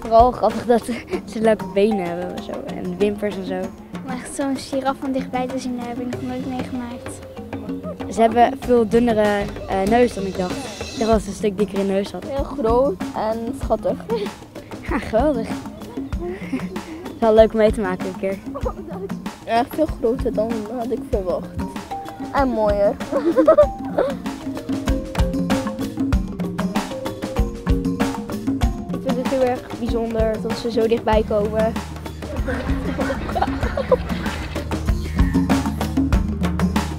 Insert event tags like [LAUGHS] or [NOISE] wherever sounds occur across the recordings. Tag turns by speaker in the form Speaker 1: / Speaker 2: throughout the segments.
Speaker 1: Vooral grappig dat ze leuke benen hebben en, zo, en wimpers en zo.
Speaker 2: Om echt zo'n giraf van dichtbij te zien, heb ik nog nooit meegemaakt.
Speaker 1: Ze hebben veel dunnere eh, neus dan ik dacht. Ik dacht dat ze een stuk dikkere neus had.
Speaker 3: Heel groot en schattig.
Speaker 1: Ja, geweldig. Het is wel leuk mee te maken een keer.
Speaker 3: Echt veel groter dan had ik verwacht. En mooier. [LAUGHS]
Speaker 2: erg bijzonder dat ze zo dichtbij komen.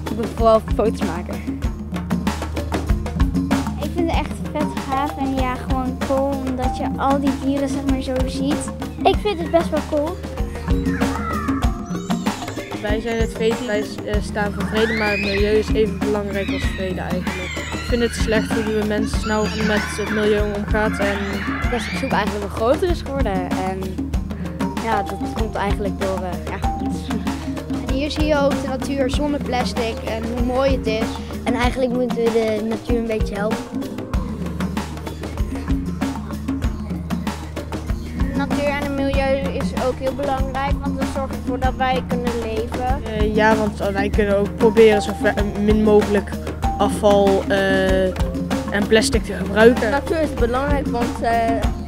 Speaker 1: Ik wil vooral foto's maken.
Speaker 2: Ik vind het echt vet gaaf en ja, gewoon cool omdat je al die dieren zeg maar zo ziet. Ik vind het best wel cool.
Speaker 4: Wij zijn het VT, wij eh, staan voor vrede, maar het milieu is even belangrijk als vrede eigenlijk. Ik vind het slecht hoe de mens nou met het milieu omgaat en
Speaker 1: Plastic eigenlijk wel groter is geworden. En ja, dat komt eigenlijk door eh, ja.
Speaker 2: En hier zie je ook de natuur zonder plastic en hoe mooi het is.
Speaker 1: En eigenlijk moeten we de natuur een beetje helpen.
Speaker 2: Natuur en het milieu is ook heel belangrijk, want het zorgt ervoor dat wij kunnen leven.
Speaker 4: eh, ja, want wij kunnen ook proberen zo ver- min mogelijk afval eh, en plastic te gebruiken.
Speaker 3: Natuur is belangrijk, want eh,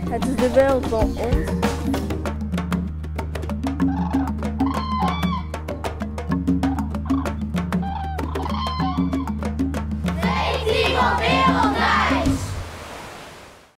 Speaker 3: het is de wereld van ons.
Speaker 5: Team of